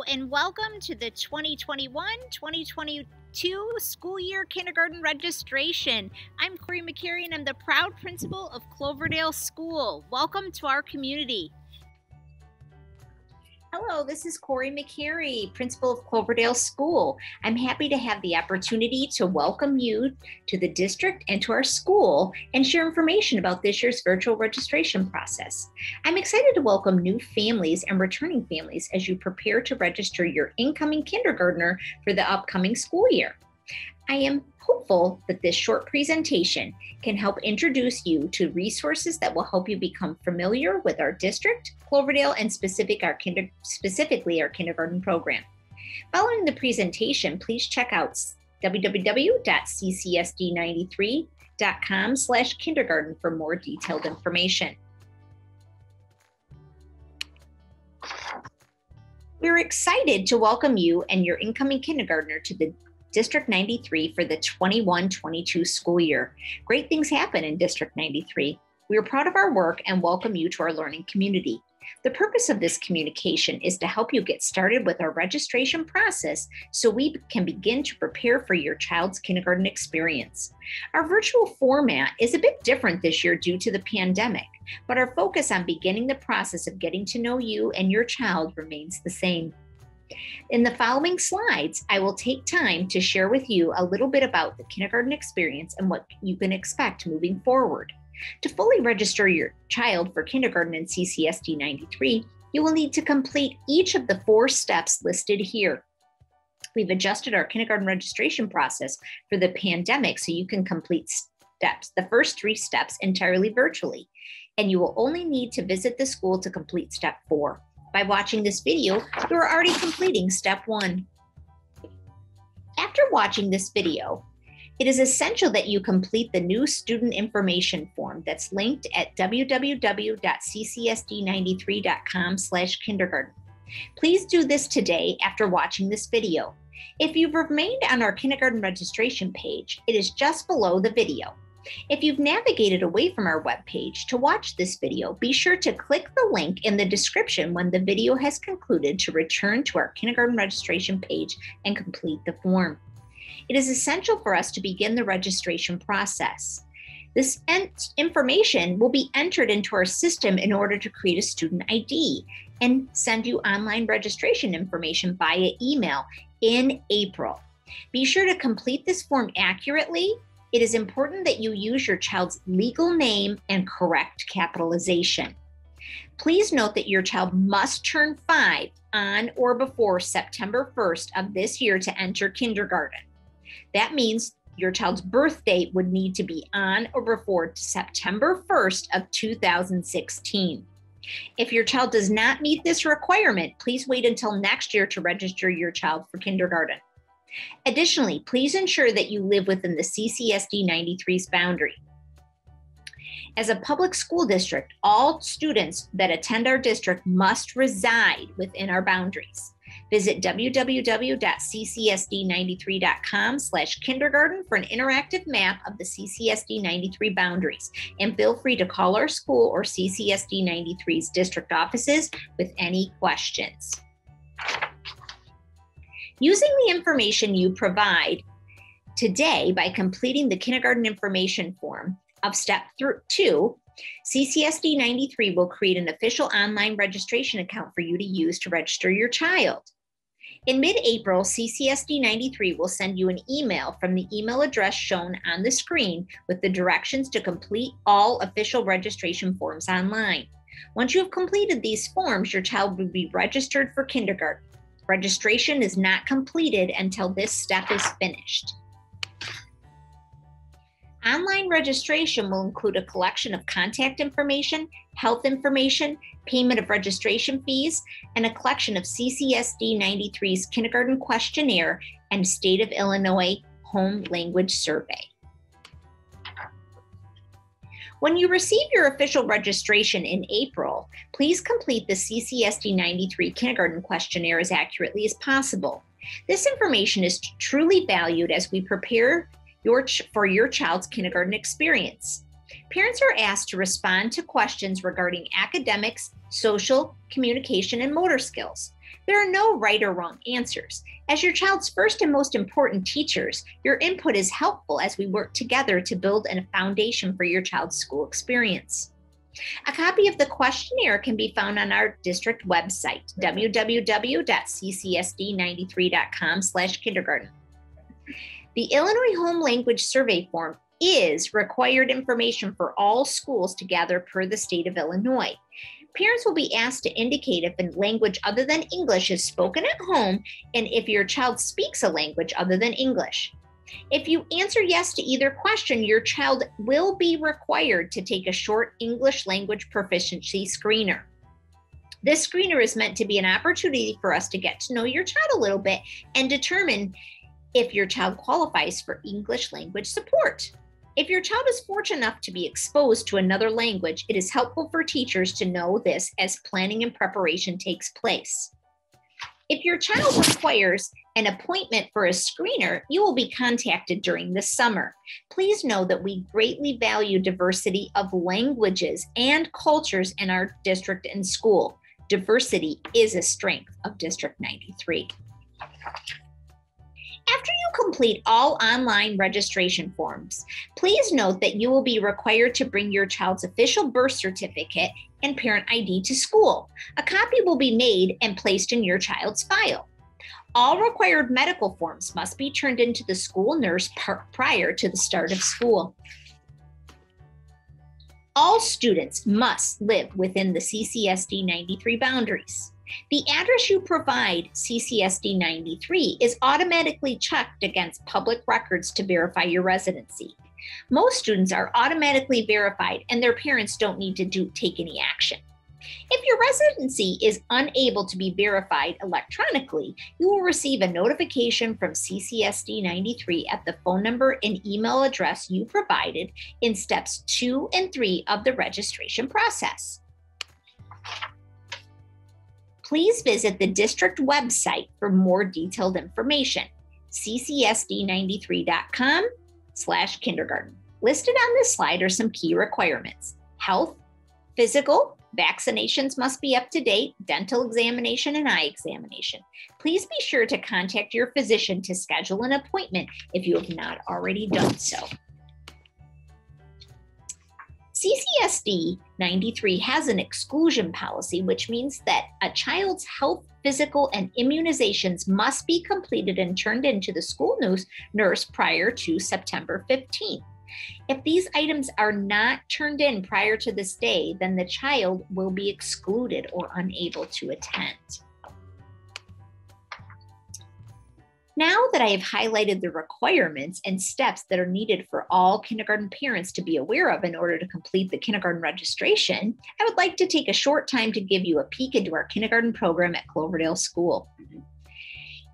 And welcome to the 2021 2022 school year kindergarten registration. I'm Corey McCary, and I'm the proud principal of Cloverdale School. Welcome to our community. Hello, this is Corey McCary, principal of Cloverdale School. I'm happy to have the opportunity to welcome you to the district and to our school and share information about this year's virtual registration process. I'm excited to welcome new families and returning families as you prepare to register your incoming kindergartner for the upcoming school year. I am hopeful that this short presentation can help introduce you to resources that will help you become familiar with our district, Cloverdale, and specific our kinder, specifically our kindergarten program. Following the presentation, please check out www.ccsd93.com slash kindergarten for more detailed information. We're excited to welcome you and your incoming kindergartner to the District 93 for the 21 22 school year. Great things happen in District 93. We are proud of our work and welcome you to our learning community. The purpose of this communication is to help you get started with our registration process so we can begin to prepare for your child's kindergarten experience. Our virtual format is a bit different this year due to the pandemic, but our focus on beginning the process of getting to know you and your child remains the same. In the following slides, I will take time to share with you a little bit about the kindergarten experience and what you can expect moving forward. To fully register your child for kindergarten in CCSD 93, you will need to complete each of the four steps listed here. We've adjusted our kindergarten registration process for the pandemic so you can complete steps, the first three steps entirely virtually, and you will only need to visit the school to complete step four. By watching this video, you are already completing step one. After watching this video, it is essential that you complete the new student information form that's linked at www.ccsd93.com slash kindergarten. Please do this today after watching this video. If you've remained on our kindergarten registration page, it is just below the video. If you've navigated away from our webpage to watch this video, be sure to click the link in the description when the video has concluded to return to our kindergarten registration page and complete the form. It is essential for us to begin the registration process. This information will be entered into our system in order to create a student ID and send you online registration information via email in April. Be sure to complete this form accurately it is important that you use your child's legal name and correct capitalization. Please note that your child must turn five on or before September 1st of this year to enter kindergarten. That means your child's birth date would need to be on or before September 1st of 2016. If your child does not meet this requirement, please wait until next year to register your child for kindergarten. Additionally, please ensure that you live within the CCSD 93's boundary. As a public school district, all students that attend our district must reside within our boundaries. Visit www.ccsd93.com slash kindergarten for an interactive map of the CCSD 93 boundaries. And feel free to call our school or CCSD 93's district offices with any questions. Using the information you provide today by completing the kindergarten information form of step two, CCSD 93 will create an official online registration account for you to use to register your child. In mid April, CCSD 93 will send you an email from the email address shown on the screen with the directions to complete all official registration forms online. Once you have completed these forms, your child will be registered for kindergarten. Registration is not completed until this step is finished. Online registration will include a collection of contact information, health information, payment of registration fees, and a collection of CCSD 93's kindergarten questionnaire and State of Illinois home language survey. When you receive your official registration in April, please complete the CCSD 93 kindergarten questionnaire as accurately as possible. This information is truly valued as we prepare your ch- for your child's kindergarten experience. Parents are asked to respond to questions regarding academics, social, communication, and motor skills. There are no right or wrong answers. As your child's first and most important teachers, your input is helpful as we work together to build a foundation for your child's school experience. A copy of the questionnaire can be found on our district website, www.ccsd93.com/kindergarten. The Illinois Home Language Survey Form is required information for all schools to gather per the state of Illinois. Parents will be asked to indicate if a language other than English is spoken at home and if your child speaks a language other than English. If you answer yes to either question, your child will be required to take a short English language proficiency screener. This screener is meant to be an opportunity for us to get to know your child a little bit and determine if your child qualifies for English language support. If your child is fortunate enough to be exposed to another language, it is helpful for teachers to know this as planning and preparation takes place. If your child requires an appointment for a screener, you will be contacted during the summer. Please know that we greatly value diversity of languages and cultures in our district and school. Diversity is a strength of District 93. After you complete all online registration forms, please note that you will be required to bring your child's official birth certificate and parent ID to school. A copy will be made and placed in your child's file. All required medical forms must be turned into the school nurse prior to the start of school. All students must live within the CCSD 93 boundaries. The address you provide, CCSD 93, is automatically checked against public records to verify your residency. Most students are automatically verified and their parents don't need to do, take any action. If your residency is unable to be verified electronically, you will receive a notification from CCSD 93 at the phone number and email address you provided in steps two and three of the registration process please visit the district website for more detailed information, ccsd93.com slash kindergarten. Listed on this slide are some key requirements. Health, physical, vaccinations must be up to date, dental examination and eye examination. Please be sure to contact your physician to schedule an appointment if you have not already done so. CCSD 93 has an exclusion policy, which means that a child's health, physical, and immunizations must be completed and turned into the school nurse, nurse prior to September 15th. If these items are not turned in prior to this day, then the child will be excluded or unable to attend. Now that I have highlighted the requirements and steps that are needed for all kindergarten parents to be aware of in order to complete the kindergarten registration, I would like to take a short time to give you a peek into our kindergarten program at Cloverdale School.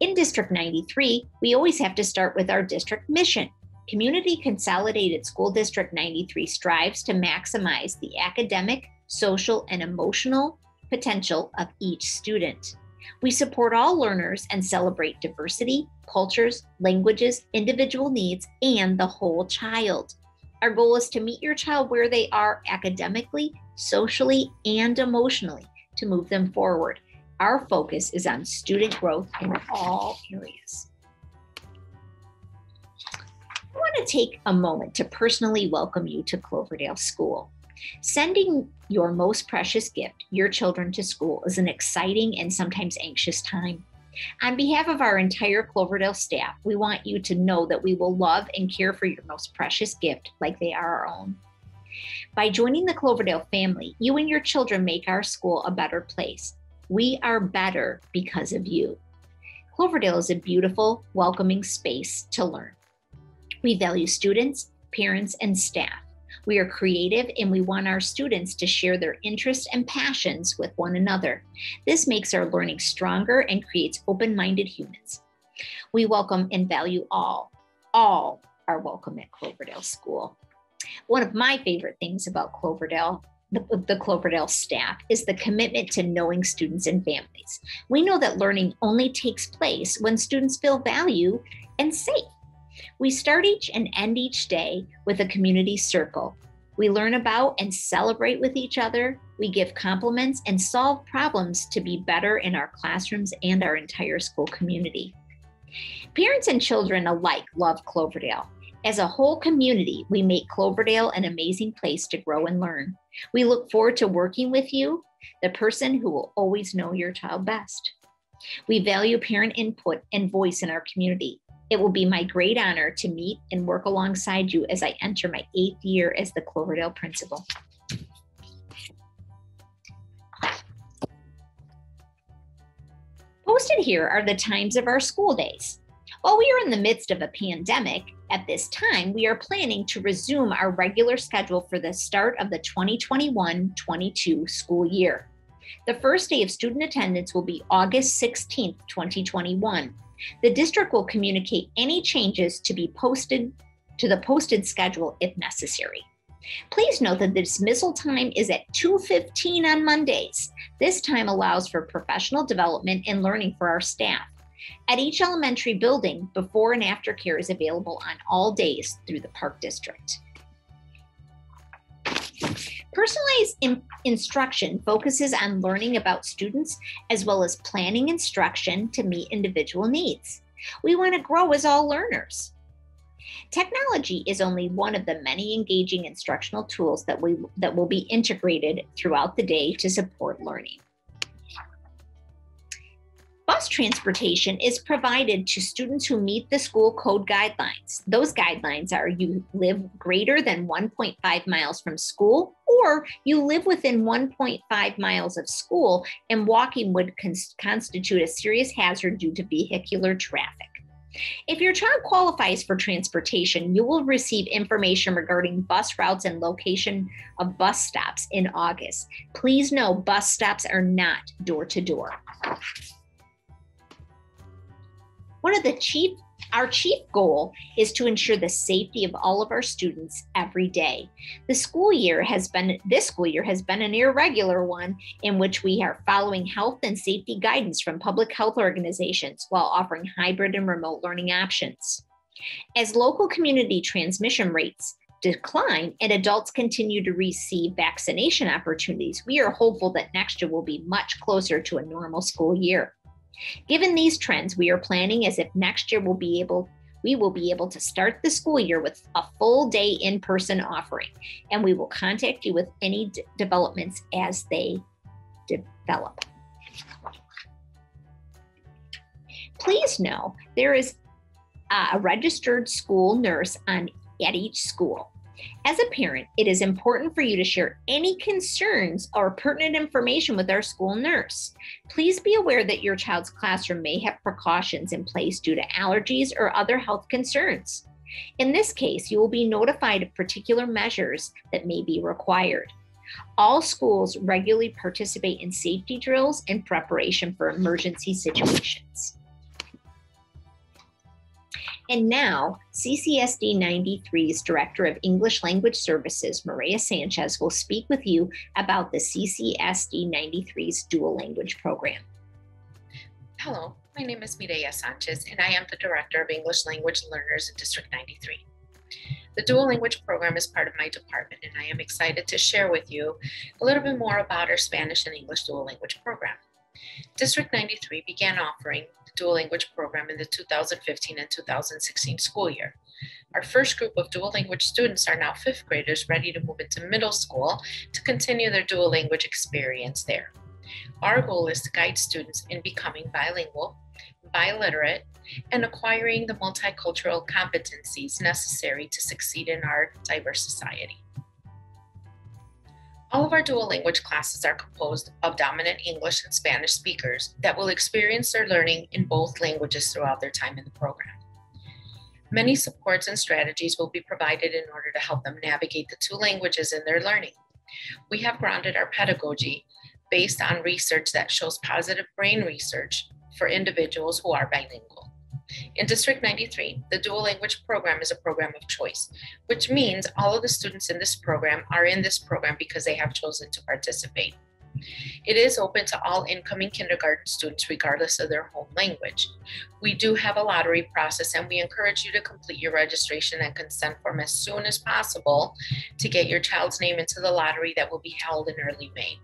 In District 93, we always have to start with our district mission. Community Consolidated School District 93 strives to maximize the academic, social, and emotional potential of each student. We support all learners and celebrate diversity, cultures, languages, individual needs, and the whole child. Our goal is to meet your child where they are academically, socially, and emotionally to move them forward. Our focus is on student growth in all areas. I want to take a moment to personally welcome you to Cloverdale School. Sending your most precious gift, your children, to school is an exciting and sometimes anxious time. On behalf of our entire Cloverdale staff, we want you to know that we will love and care for your most precious gift like they are our own. By joining the Cloverdale family, you and your children make our school a better place. We are better because of you. Cloverdale is a beautiful, welcoming space to learn. We value students, parents, and staff. We are creative and we want our students to share their interests and passions with one another. This makes our learning stronger and creates open minded humans. We welcome and value all. All are welcome at Cloverdale School. One of my favorite things about Cloverdale the, the, Cloverdale staff is the commitment to knowing students and families. We know that learning only takes place when students feel valued and safe. We start each and end each day with a community circle. We learn about and celebrate with each other. We give compliments and solve problems to be better in our classrooms and our entire school community. Parents and children alike love Cloverdale. As a whole community, we make Cloverdale an amazing place to grow and learn. We look forward to working with you, the person who will always know your child best. We value parent input and voice in our community. It will be my great honor to meet and work alongside you as I enter my eighth year as the Cloverdale principal. Posted here are the times of our school days. While we are in the midst of a pandemic, at this time, we are planning to resume our regular schedule for the start of the 2021 22 school year. The first day of student attendance will be August 16th, 2021. The district will communicate any changes to be posted to the posted schedule if necessary. Please note that the dismissal time is at 2:15 on Mondays. This time allows for professional development and learning for our staff. At each elementary building, before and after care is available on all days through the Park District. Personalized in- instruction focuses on learning about students as well as planning instruction to meet individual needs. We want to grow as all learners. Technology is only one of the many engaging instructional tools that, we, that will be integrated throughout the day to support learning. Bus transportation is provided to students who meet the school code guidelines. Those guidelines are you live greater than 1.5 miles from school, or you live within 1.5 miles of school, and walking would cons- constitute a serious hazard due to vehicular traffic. If your child qualifies for transportation, you will receive information regarding bus routes and location of bus stops in August. Please know bus stops are not door to door. One of the chief our chief goal is to ensure the safety of all of our students every day. The school year has been this school year has been an irregular one in which we are following health and safety guidance from public health organizations while offering hybrid and remote learning options. As local community transmission rates decline and adults continue to receive vaccination opportunities, we are hopeful that next year will be much closer to a normal school year. Given these trends, we are planning as if next year will be able we will be able to start the school year with a full day in person offering, and we will contact you with any d- developments as they develop. Please know there is a registered school nurse on at each school. As a parent, it is important for you to share any concerns or pertinent information with our school nurse. Please be aware that your child's classroom may have precautions in place due to allergies or other health concerns. In this case, you will be notified of particular measures that may be required. All schools regularly participate in safety drills in preparation for emergency situations. And now, CCSD 93's Director of English Language Services, Maria Sanchez, will speak with you about the CCSD 93's dual language program. Hello, my name is Mireya Sanchez, and I am the Director of English Language Learners in District 93. The dual language program is part of my department, and I am excited to share with you a little bit more about our Spanish and English dual language program. District 93 began offering dual language program in the 2015 and 2016 school year. Our first group of dual language students are now fifth graders ready to move into middle school to continue their dual language experience there. Our goal is to guide students in becoming bilingual, biliterate, and acquiring the multicultural competencies necessary to succeed in our diverse society. All of our dual language classes are composed of dominant English and Spanish speakers that will experience their learning in both languages throughout their time in the program. Many supports and strategies will be provided in order to help them navigate the two languages in their learning. We have grounded our pedagogy based on research that shows positive brain research for individuals who are bilingual. In District 93, the dual language program is a program of choice, which means all of the students in this program are in this program because they have chosen to participate. It is open to all incoming kindergarten students, regardless of their home language. We do have a lottery process, and we encourage you to complete your registration and consent form as soon as possible to get your child's name into the lottery that will be held in early May.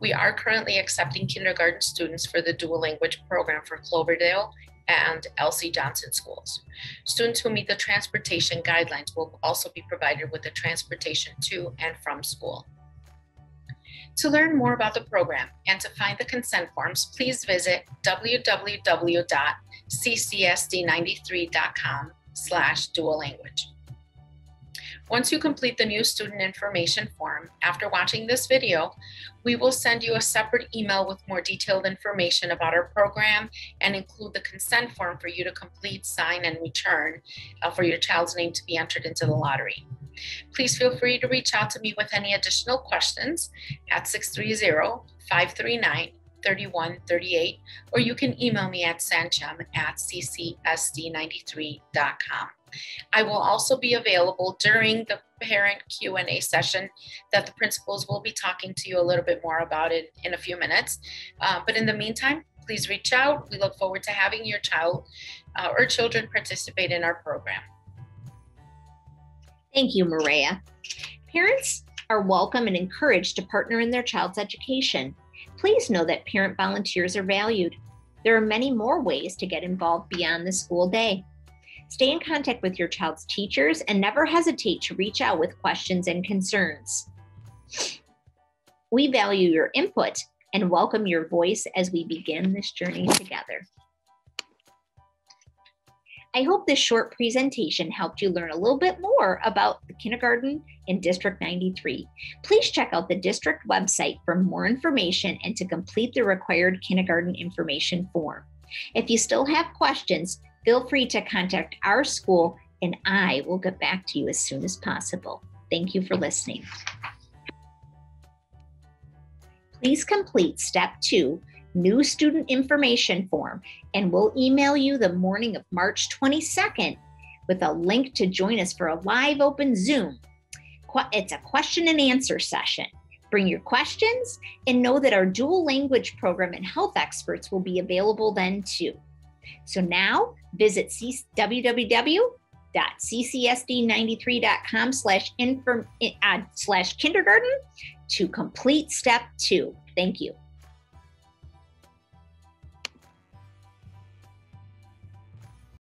We are currently accepting kindergarten students for the dual language program for Cloverdale and Elsie Johnson schools. Students who meet the transportation guidelines will also be provided with the transportation to and from school. To learn more about the program and to find the consent forms, please visit www.ccsd93.com slash dual language. Once you complete the new student information form, after watching this video, we will send you a separate email with more detailed information about our program and include the consent form for you to complete, sign, and return uh, for your child's name to be entered into the lottery. Please feel free to reach out to me with any additional questions at 630 539 3138, or you can email me at sanchem at ccsd93.com. I will also be available during the parent Q&A session that the principals will be talking to you a little bit more about it in a few minutes. Uh, but in the meantime, please reach out. We look forward to having your child uh, or children participate in our program. Thank you, Maria. Parents are welcome and encouraged to partner in their child's education. Please know that parent volunteers are valued. There are many more ways to get involved beyond the school day. Stay in contact with your child's teachers and never hesitate to reach out with questions and concerns. We value your input and welcome your voice as we begin this journey together. I hope this short presentation helped you learn a little bit more about the kindergarten in District 93. Please check out the district website for more information and to complete the required kindergarten information form. If you still have questions, feel free to contact our school and I will get back to you as soon as possible. Thank you for listening. Please complete step two, new student information form, and we'll email you the morning of March 22nd with a link to join us for a live open Zoom. It's a question and answer session. Bring your questions and know that our dual language program and health experts will be available then too. So now visit www.ccsd93.com slash inform uh, slash kindergarten to complete step two. Thank you.